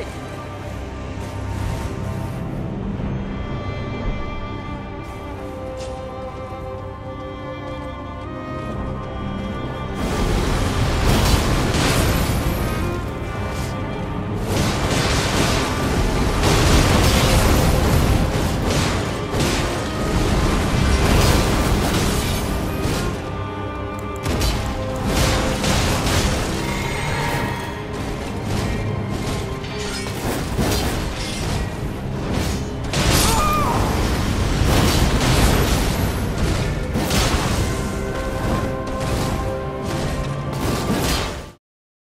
は。